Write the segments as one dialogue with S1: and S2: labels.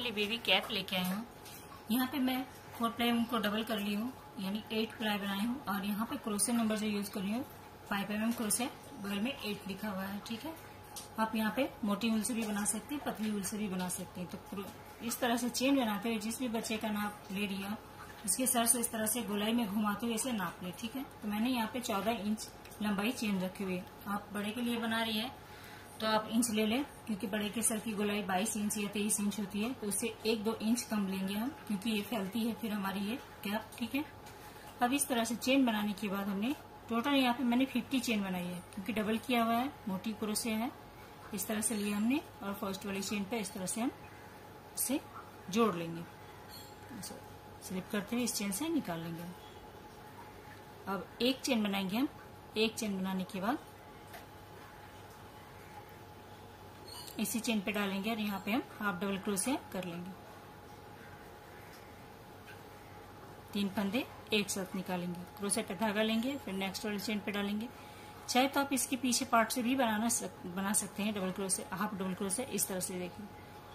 S1: के लिए baby cap लेके आई हूँ। यहाँ पे मैं फोर प्लाई उनको डबल कर ली हूँ, यानी एट प्लाई बनाई हूँ, और यहाँ पे क्रोसे नंबर जो यूज़ कर रही हूँ फाइव एम एम क्रोसे बगल में एट लिखा हुआ है, ठीक है? आप यहाँ पे मोटी उल से भी बना सकते हैं, पतली उल से भी बना सकते हैं। तो इस तरह से चेन बनाते हुए जिस भी बच्चे का नाप ले रही लिया उसके सर से इस तरह से गोलाई में घुमाते हुए इसे नाप ले, ठीक है? तो मैंने यहाँ पे चौदह इंच लंबाई चेन रखी हुई है। आप बड़े के लिए बना रही है तो आप इंच ले लें, क्योंकि बड़े के सर की गोलाई 22 इंच या 23 इंच होती है तो उससे एक दो इंच कम लेंगे हम, क्योंकि ये फैलती है फिर हमारी ये कैप ठीक है? अब इस तरह से चेन बनाने के बाद हमने टोटल यहाँ पे मैंने 50 चेन बनाई है, क्योंकि डबल किया हुआ है, मोटी क्रोसे है। इस तरह से लिया हमने, और फ़र्स्ट वाली चेन पे इस तरह से हम इसे जोड़ लेंगे। स्लिप करते हुए इस चेन से निकाल लेंगे अब एक चेन बनाएँगे हम। एक चेन बनाने के बाद इसी चेन पे डालेंगे और यहाँ पे हम हाफ़ डबल क्रोसे कर लेंगे। तीन फंदे एक साथ निकालेंगे। क्रोसे पे धागा लेंगे फिर नेक्स्ट वाले चेन पे डालेंगे। चाहे तो आप इसके पीछे पार्ट से भी बनाना सक, बना सकते हैं double crochet half double crochet इस तरह से देखिए।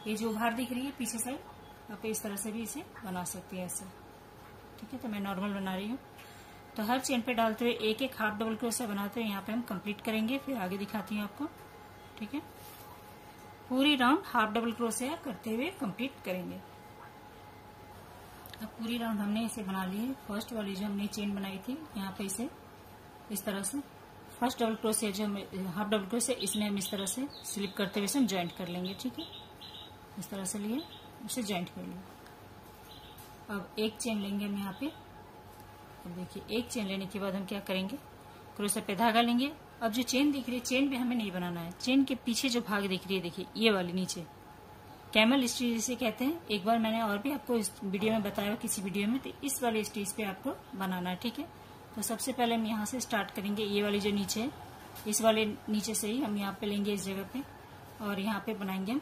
S1: ये जो उभार दिख रही है पीछे साइड आप इस तरह से भी इसे बना सकते हैं ऐसे। ठीक है तो मैं नॉर्मल बना रही हूँ। तो हर चेन पे डालते हुए एक एक हाफ़ डबल क्रोसे बनाते हुए यहाँ पे हम कंप्लीट करेंगे फिर आगे दिखाती हूँ आपको। ठीक है? पूरी राउंड हाफ़ डबल क्रोशिया करते हुए कंप्लीट करेंगे। अब पूरी राउंड हमने इसे बना ली है। फ़र्स्ट वाली जो हमने चेन बनाई थी, यहाँ पे इसे इस तरह से। फ़र्स्ट डबल क्रोशिया जो हाफ़ डबल क्रोशिया इसमें हम इस तरह से स्लिप करते हुए इसे ज्वाइंट कर लेंगे, ठीक है? इस तरह से लिए, उसे ज्वाइंट कर लेंगे अब एक चेन लेंगे हम यहाँ पे। अब देखिए, एक चेन लेने के बाद हम क्या करेंगे? क्रोशिया पे धागा लेंगे। अब जो चेन दिख रही है चेन भी हमें नहीं बनाना है। चेन के पीछे जो भाग दिख रही है, देखिए, ये वाली नीचे। कैमल स्टीच जिसे कहते हैं, एक बार मैंने और भी आपको इस वीडियो में बताया किसी वीडियो में तो इस वाले स्टीच पे आपको बनाना है, ठीक है? तो सबसे पहले हम यहाँ से स्टार्ट करेंगे, ये वाली जो नीचे है। इस वाले नीचे से ही हम यहाँ पे लेंगे इस जगह पे, और यहाँ पे बनाएँगे हम,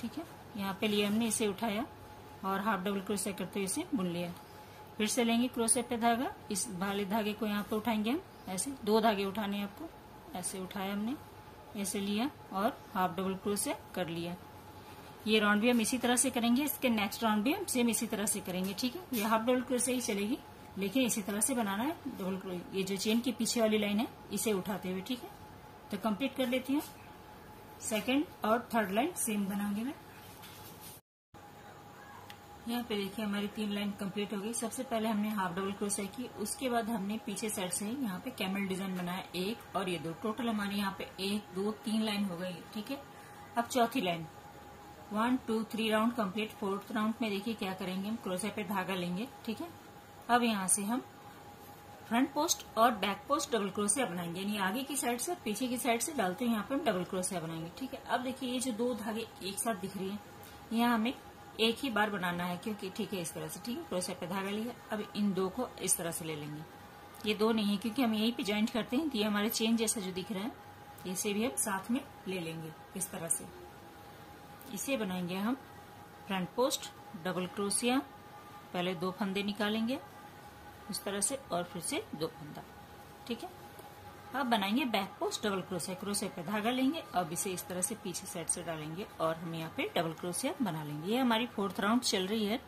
S1: ठीक है? यहाँ पे लिए हमने इसे उठाया, और हाफ़ डबल क्रोसे करते हुए इसे बुन लिया। फिर से लेंगे क्रोसे पे धागा। इस वाले धागे को यहाँ पे उठाएँगे हम। ऐसे, दो धागे उठाने आपको। ऐसे उठाया हमने। ऐसे लिया और हाफ़ डबल क्रोसे कर लिया। ये राउंड भी हम इसी तरह से करेंगे। इसके नेक्स्ट राउंड भी हम सेम इसी तरह से करेंगे, ठीक है? ये हाफ़ डबल क्रोसे ही चलेगी, लेकिन इसी तरह से बनाना है डबल ये जो चेन की पीछे वाली लाइन है, इसे उठाते हुए, ठीक है? तो कंप्लीट कर लेती हूँ। सेकेंड और थर्ड लाइन सेम बनाऊँगी मैं। यहाँ पे देखिए, हमारी तीन लाइन कंप्लीट हो गई। सबसे पहले हमने हाफ़ डबल क्रोशिया की। उसके बाद हमने पीछे साइड से यहाँ पे कैमल डिज़ाइन बनाया, एक और ये दो। टोटल हमारे यहाँ पे एक, दो, तीन लाइन हो गई, ठीक है? अब चौथी line one two three round complete fourth round में देखिए क्या करेंगे हम। क्रोशिया पे धागा लेंगे, ठीक है? अब यहाँ से हम फ्रंट पोस्ट और बैक पोस्ट डबल क्रोशिया बनाएँगे। यानी आगे की साइड से पीछे की साइड से डालते हैं यहाँ पे हम डबल क्रोशिया बनाएँगे, ठीक है? अब देखिए, ये जो दो धागे एक साथ दिख रही है, यहाँ हमें ही बार बनाना है, क्योंकि ठीक है, इस तरह से ठीक है क्रोशे पे धागा लिया, अब इन दो को इस तरह से ले लेंगे। ये दो नहीं है, क्योंकि हम यहीं पे ज्वाइंट करते हैं तो ये हमारे चेन जैसा जो दिख रहा है, इसे भी हम साथ में ले लेंगे, इस तरह से। इसे बनाएँगे हम फ्रंट पोस्ट डबल क्रोशिया पहले दो फंदे निकालेंगे इस तरह से और फिर से दो फंदा। ठीक है? अब बनाएँगे back post double crochet crochet पे धागा लेंगे, अब इसे इस तरह से पीछे साइड से डालेंगे और हम यहाँ पे डबल क्रोशिया बना लेंगे। ये हमारी फोर्थ राउंड चल रही है।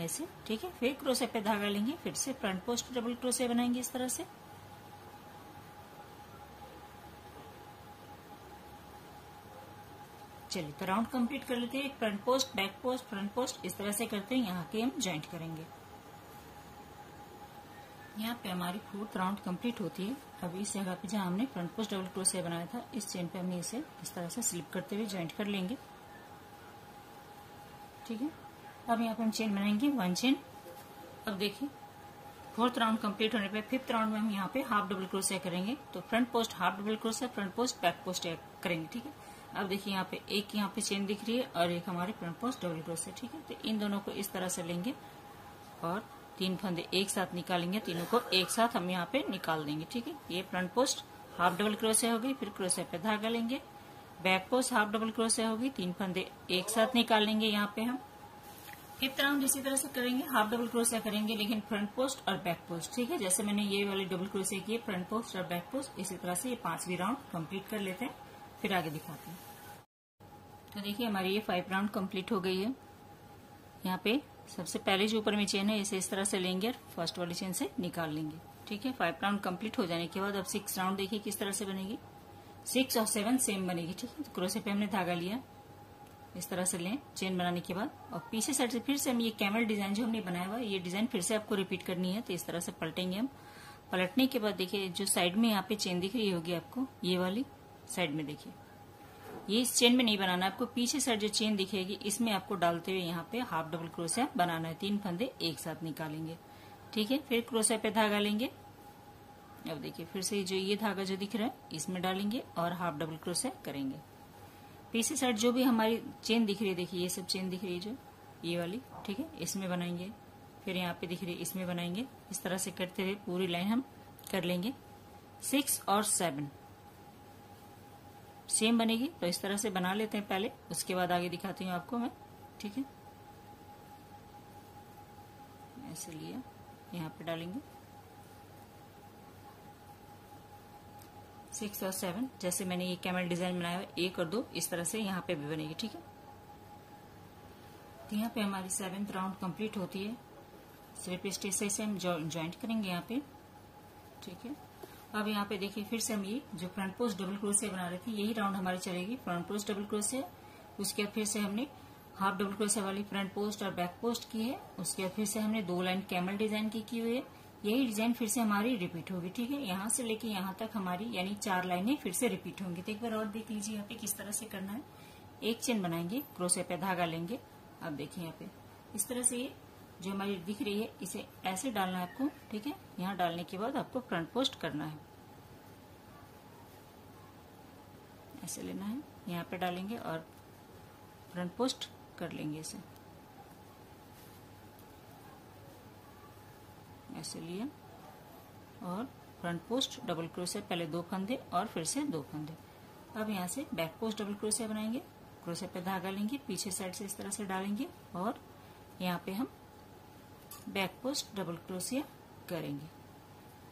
S1: ऐसे, ठीक है? फिर क्रोशिया पे धागा लेंगे, फिर से फ्रंट पोस्ट डबल क्रोशिया बनाएँगे इस तरह से। चलिए तो राउंड कंप्लीट कर लेते हैं। Front post back post front post इस तरह से करते हैं। यहाँ के हम ज्वाइंट करेंगे। यहाँ पे हमारी फोर्थ राउंड कंप्लीट होती है। अब इस जगह पे जहाँ हमने फ्रंट पोस्ट डबल क्रोशिया बनाया था, इस चेन पे हमने इसे इस तरह से स्लिप करते हुए ज्वाइंट कर लेंगे। ठीक है? अब यहाँ पे हम चेन बनाएँगे वन चेन अब देखिए फोर्थ राउंड कंप्लीट होने पे फिफ्थ राउंड में हम यहाँ पे हाफ़ डबल क्रोशिया करेंगे। तो front post half double crochet front post back post करेंगे, ठीक है? अब देखिए यहाँ पे एक यहाँ पे चेन दिख रही है और एक हमारे फ्रंट पोस्ट डबल क्रोशिया ठीक है? तो इन दोनों को इस तरह से लेंगे और तीन फंदे एक साथ निकालेंगे, तीनों को एक साथ हम यहाँ पे निकाल देंगे, ठीक है? ये front post half double crochet होगी फिर क्रोशिया पे धागा लेंगे। Back post half double crochet होगी तीन फंदे एक साथ निकालेंगे यहाँ पे हम। फिफ्थ राउंड इसी तरह से करेंगे, हाफ़ डबल क्रोशिया करेंगे, लेकिन फ्रंट पोस्ट और बैक पोस्ट, ठीक है? जैसे मैंने ये वाले डबल क्रोशिया किए, फ्रंट पोस्ट और बैक पोस्ट, इसी तरह से ये पांचवी राउंड कंप्लीट कर लेते हैं, फिर आगे दिखाते हैं। तो देखिए, हमारी ये फाइव राउंड कंप्लीट हो गई है। यहाँ पे सबसे पहले जो ऊपर में चेन है, इसे इस तरह से लेंगे और फ़र्स्ट वाली चेन से निकाल लेंगे। ठीक है? फाइव राउंड कंप्लीट हो जाने के बाद अब सिक्स राउंड देखिए किस तरह से बनेगी। सिक्स और सेवन सेम बनेगी, ठीक है? तो क्रोसे पे हमने धागा लिया। इस तरह से लें चेन बनाने के बाद। और पीछे साइड से फिर से हम ये कैमल डिज़ाइन जो हमने बनाया हुआ ये डिज़ाइन फिर से आपको रिपीट करनी है तो इस तरह से पलटेंगे हम। पलटने के बाद देखिए, जो साइड में यहाँ पे चेन दिख रही होगी आपको, ये वाली साइड में देखिए। ये इस चेन में नहीं बनाना आपको पीछे साइड जो चेन दिखेगी, इसमें आपको डालते हुए यहाँ पे हाफ़ डबल क्रोसिया बनाना है। तीन फंदे एक साथ निकालेंगे। ठीक है? फिर क्रोसिया पे धागा लेंगे। अब देखिए, फिर से जो ये धागा जो दिख रहा है, इसमें डालेंगे और हाफ़ डबल क्रोसिया करेंगे। पीछे साइड जो भी हमारी चेन दिख रही है, देखिए ये सब चेन दिख रही है जो, ये वाली। ठीक है? इसमें बनाएँगे। फिर यहाँ पे दिख रही है, इसमें बनाएँगे। इस तरह से करते हुए पूरी लाइन हम कर लेंगे। सिक्स और सेवन सेम बनेगी तो इस तरह से बना लेते हैं पहले, उसके बाद आगे दिखाती हूँ आपको मैं, ठीक है? ऐसे लिया, यहाँ पे डालेंगे। सिक्स और सेवन जैसे मैंने ये कैमल डिज़ाइन बनाया है एक और दो, इस तरह से यहाँ पे भी बनेगी, ठीक है? तो यहाँ पे हमारी सेवेंथ राउंड कंप्लीट होती है। स्लिप स्टेज से हम ज्वाइंट करेंगे यहाँ पे, ठीक है? अब यहाँ पे देखिए फिर से हम ये जो फ्रंट पोस्ट डबल क्रोसिया बना रहे थे, यही राउंड हमारी चलेगी, फ्रंट पोस्ट डबल क्रोसिया उसके बाद फिर से हमने हाफ़ डबल क्रोसिया वाली फ्रंट पोस्ट और बैक पोस्ट की है। उसके बाद फिर से हमने दो लाइन कैमल डिज़ाइन की की हुई है। यही डिज़ाइन फिर से हमारी रिपीट होगी, ठीक है? यहाँ से लेके यहाँ तक हमारी, यानी चार लाइनें फिर से रिपीट होंगी। तो एक बार और देख लीजिए यहाँ पे किस तरह से करना है। एक चेन बनाएँगे क्रोसे पे धागा लेंगे। अब देखिए यहाँ पे। इस तरह से ये जो हमारी दिख रही है, इसे ऐसे डालना है आपको, ठीक है? यहाँ डालने के बाद आपको फ्रंट पोस्ट करना है। ऐसे लेना है। यहाँ पे डालेंगे और फ्रंट पोस्ट कर लेंगे इसे। ऐसे लिया और फ्रंट पोस्ट डबल क्रोशिया पहले दो फंदे और फिर से दो फंदे। अब यहाँ से बैक पोस्ट डबल क्रोशिया बनाएँगे। क्रोशिया पे धागा लेंगे, पीछे साइड से इस तरह से डालेंगे और यहाँ पे हम बैक पोस्ट डबल क्रोशिया करेंगे।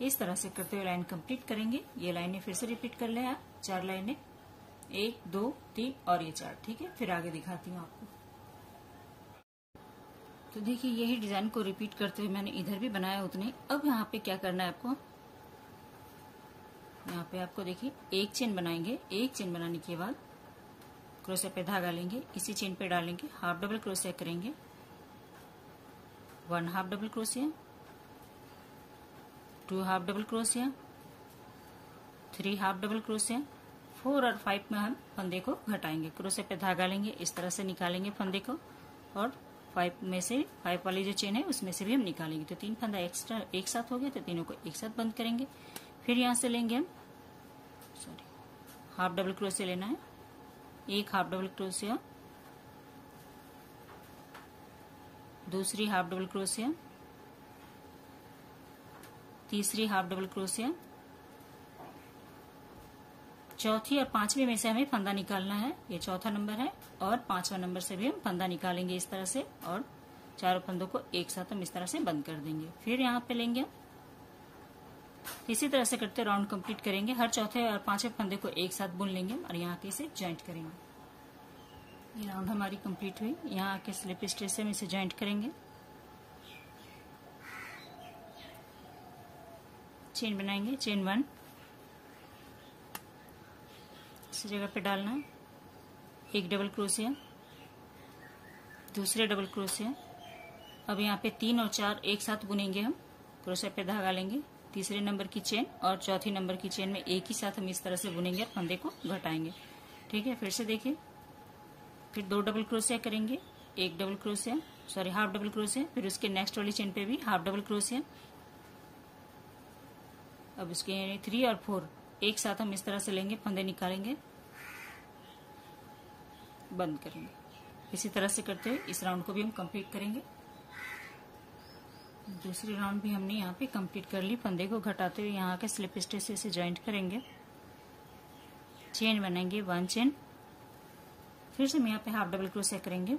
S1: इस तरह से करते हुए लाइन कंप्लीट करेंगे। ये लाइनें फिर से रिपीट कर लें आप। चार लाइनें। एक, दो, तीन और ये चार, ठीक है? फिर आगे दिखाती हूँ आपको। तो देखिए, यही डिज़ाइन को रिपीट करते हुए मैंने इधर भी बनाया उतने। अब यहाँ पे क्या करना है आपको? यहाँ पे आपको देखिए, एक चेन बनाएँगे। एक चेन बनाने के बाद क्रोसिया पे धागा लेंगे। इसी चेन पे डालेंगे। हाफ़ डबल क्रोसिया करेंगे। One half double crochet two half double crochet three half double crochet four और फाइव में हम फंदे को घटाएँगे। क्रोसे पे धागा लेंगे, इस तरह से निकालेंगे फंदे को और फाइव में से फाइव वाली जो चेन है, उसमें से भी हम निकालेंगे। तो तीन फंदा एक्स्ट्रा एक साथ हो गया तो तीनों को एक साथ बंद करेंगे। फिर यहाँ से लेंगे हम सॉरी हाफ़ डबल क्रोसिया लेना है, एक हाफ़ डबल क्रोसिया दूसरी हाफ़ डबल क्रोसिया तीसरी हाफ़ डबल क्रोसिया चौथी और पांचवी में से हमें फंदा निकालना है। ये चौथा नंबर है और पांचवा नंबर से भी हम फंदा निकालेंगे इस तरह से और चारों फंदों को एक साथ हम इस तरह से बंद कर देंगे। फिर यहाँ पे लेंगे इसी तरह से करते राउंड कंप्लीट करेंगे। हर चौथे और पाँचवें फंदे को एक साथ बुन लेंगे और यहाँ के इसे ज्वाइंट करेंगे। ये राउंड हमारी कंप्लीट हुई। यहाँ आके स्लिप स्टेज से हम इसे ज्वाइंट करेंगे। चेन बनाएँगे चेन वन इस जगह पे डालना है। एक डबल क्रोसिया दूसरे डबल क्रोसिया अब यहाँ पे तीन और चार एक साथ बुनेंगे हम। क्रोसिया पे धागा लेंगे। तीसरे नंबर की चेन और चौथी नंबर की चेन में एक ही साथ हम इस तरह से बुनेंगे। और फंदे को घटाएँगे। ठीक है, फिर से देखिए। फिर दो डबल क्रोसिया करेंगे, एक double crochet sorry half double crochet फिर उसके नेक्स्ट वाली चेन पे भी हाफ़ डबल क्रोसिया अब उसके थ्री और फोर एक साथ हम इस तरह से लेंगे, फंदे निकालेंगे, बंद करेंगे। इसी तरह से करते हुए इस राउंड को भी हम कंप्लीट करेंगे। दूसरी राउंड भी हमने यहाँ पे कंप्लीट कर ली, फंदे को घटाते हुए यहाँ के स्लिप स्टेज से इसे ज्वाइंट करेंगे। चेन बनाएँगे वन चेन फिर से हम यहाँ पे हाफ़ डबल क्रोसिया करेंगे।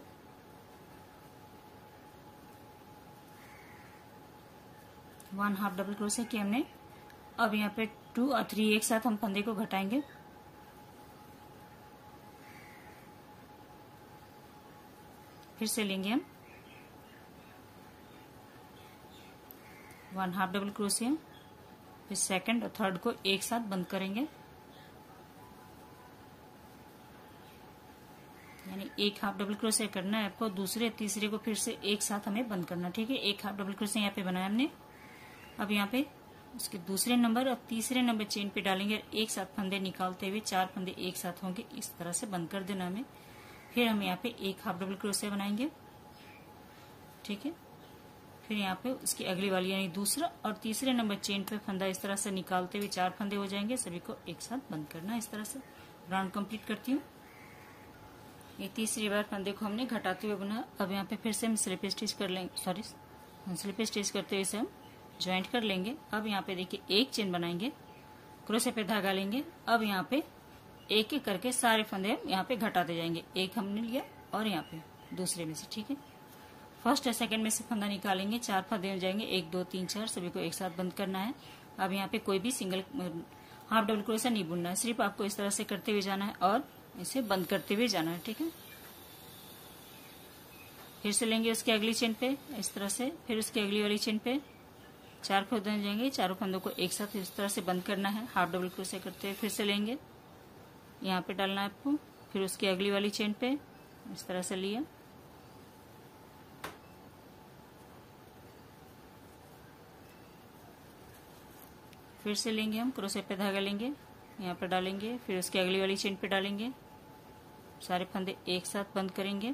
S1: वन हाफ़ डबल क्रोसिया किया हमने। अब यहाँ पे टू और थ्री एक साथ हम फंदे को घटाएँगे। फिर से लेंगे हम। वन हाफ़ डबल क्रोशिया फिर सेकंड और थर्ड को एक साथ बंद करेंगे। यानी एक हाफ़ डबल क्रोशिया करना है आपको, दूसरे, तीसरे को फिर से एक साथ हमें बंद करना ठीक है? एक हाफ़ डबल क्रोशिया यहाँ पे बनाया हमने। अब यहाँ पे उसके दूसरे नंबर और तीसरे नंबर चेन पे डालेंगे। एक साथ फंदे निकालते हुए चार फंदे एक साथ होंगे, इस तरह से बंद कर देना हमें। फिर हम यहाँ पे एक हाफ़ डबल क्रोशिया बनाएँगे, ठीक है? फिर यहाँ पे उसकी अगली वाली यानी दूसरा और तीसरे नंबर चेन पे फंदा इस तरह से निकालते हुए चार फंदे हो जाएँगे, सभी को एक साथ बंद करना इस तरह से। राउंड कंप्लीट करती हूँ। ये तीसरी बार फंदे को हमने, घटाते हुए बुना। अब यहाँ पे फिर से हम स्लिप स्टिच कर लेंगे सॉरी स्लिप स्टिच करते हुए इसे हम ज्वाइंट कर लेंगे। अब यहाँ पे देखिए, एक चेन बनाएँगे, क्रोसे पे धागा लेंगे। अब यहाँ पे एक एक करके सारे फंदे हम यहाँ पे घटाते जाएँगे। एक हमने लिया और यहाँ पे दूसरे में से, ठीक है? फ़र्स्ट या सेकंड में से फंदा निकालेंगे, चार फंदे हो जाएँगे। एक, दो, तीन, चार, सभी को एक साथ बंद करना है। अब यहाँ पे कोई भी सिंगल हाफ़ डबल क्रोसा नहीं बुनना है। सिर्फ़ आपको इस तरह से करते हुए जाना है और इसे बंद करते हुए जाना है, ठीक है? फिर से लेंगे उसके अगली चेन पे, इस तरह से, फिर उसकी अगली वाली चेन पे। चार फंदे जाएँगे, चारों फंदों को एक साथ इस तरह से बंद करना है हाफ़ डबल क्रोसे करते हुए फिर से लेंगे। यहाँ पे डालना है आपको, फिर उसकी अगली वाली चेन पे, इस तरह से लिया। फिर से लेंगे हम क्रोसे पे धागा लेंगे। यहाँ पर डालेंगे, फिर उसके अगली वाली चेन पे डालेंगे। सारे फंदे एक साथ बंद करेंगे।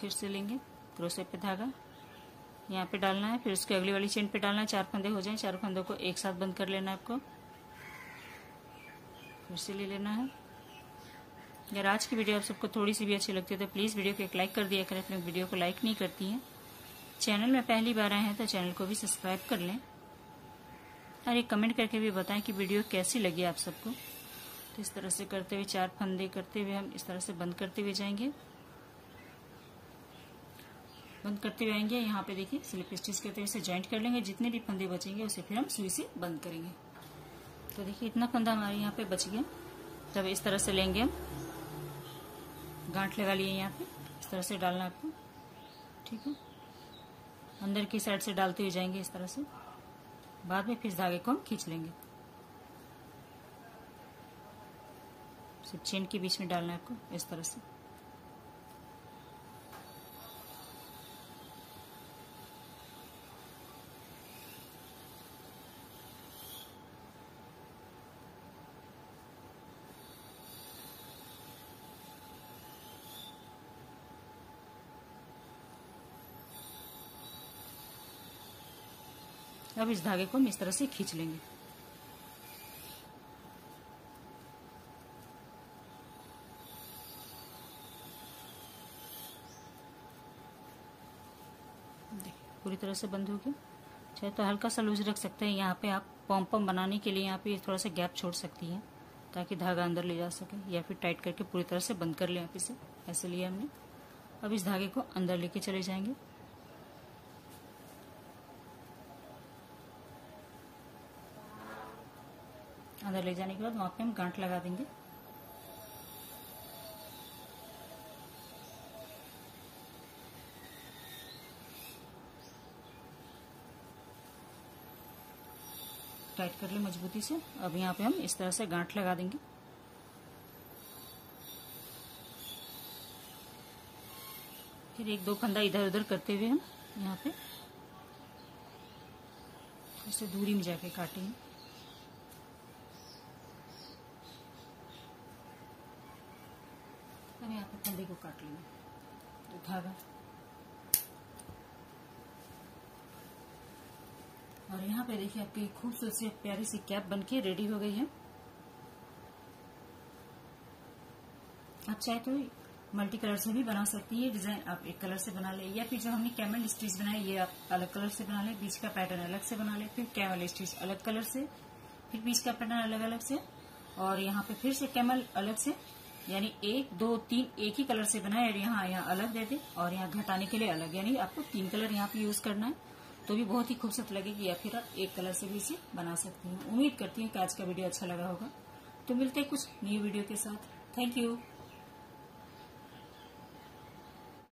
S1: फिर से लेंगे, क्रोसे पे धागा। यहाँ पे डालना है, फिर उसके अगली वाली चेन पे डालना है। चार फंदे हो जाए, चार फंदों को एक साथ बंद कर लेना है आपको। फिर से ले लेना है। अगर आज की वीडियो आप सबको थोड़ी सी भी अच्छी लगती है तो प्लीज़ वीडियो को एक लाइक कर दिया करें। अपने वीडियो को लाइक नहीं करती हैं। चैनल में पहली बार आए हैं तो चैनल को भी सब्सक्राइब कर लें। और एक कमेंट करके भी बताएँ कि वीडियो कैसी लगी आप सबको। तो इस तरह से करते हुए चार फंदे करते हुए हम इस तरह से बंद करते हुए जाएँगे। बंद करते हुए आएँगे। यहाँ पे देखिए स्लिप स्टिच करते हुए इसे ज्वाइंट कर लेंगे। जितने भी फंदे बचेंगे, उसे फिर हम सुई से बंद करेंगे। तो देखिए, इतना फंदा हमारे यहाँ पे बच गया। तब इस तरह से लेंगे हम। गांठ लगा लिए यहाँ पे। इस तरह से डालना आपको। ठीक है? अंदर की साइड से डालते हुए जाएँगे इस तरह से। बाद में फिर धागे को हम खींच लेंगे। सिर्फ़ चेन के बीच में डालना है आपको, इस तरह से। अब इस धागे को हम इस तरह से खींच लेंगे। पूरी तरह से बंद हो गया। चाहे तो हल्का सा लूज रख सकते हैं। यहाँ पे आप पॉम पम बनाने के लिए यहाँ पे थोड़ा सा गैप छोड़ सकती हैं, ताकि धागा अंदर ले जा सके, या फिर टाइट करके पूरी तरह से बंद कर लें आप इसे। ऐसे लिया हमने। अब इस धागे को अंदर लेके चले जाएँगे। अंदर ले जाने के बाद वहाँ पे हम गांठ लगा देंगे। टाइट कर ले मजबूती से। अब यहाँ पे हम इस तरह से गांठ लगा देंगे। फिर एक दो फंदा इधर उधर करते हुए हम यहाँ पे इसे दूरी में जाके काटेंगे अब यहाँ पे फंदे को काट लेंगे। तो धागा और यहाँ पे देखिए आपकी खूबसूरत सी, प्यारी सी कैप बनके रेडी हो गई है। आप चाहे तो मल्टी कलर से भी बना सकती है, डिज़ाइन आप एक कलर से बना ले, या फिर जो हमने कैमल स्टिच बनाई ये आप अलग कलर से बना ले, बीच का पैटर्न अलग से बना ले, फिर कैमल स्टिच अलग कलर से, फिर बीच का पैटर्न अलग अलग से, और यहाँ पे फिर से कैमल अलग से यानी एक, दो, तीन एक ही कलर से बनाए और यहाँ यहाँ अलग दे दे और यहाँ घटाने के लिए अलग। यानी आपको तीन कलर यहाँ पे यूज़ करना है तो भी बहुत ही खूबसूरत लगेगी या फिर आप एक कलर से भी इसे बना सकती हैं। उम्मीद करती हूँ कि आज का वीडियो अच्छा लगा होगा। तो मिलते हैं कुछ न्यू वीडियो के साथ। Thank you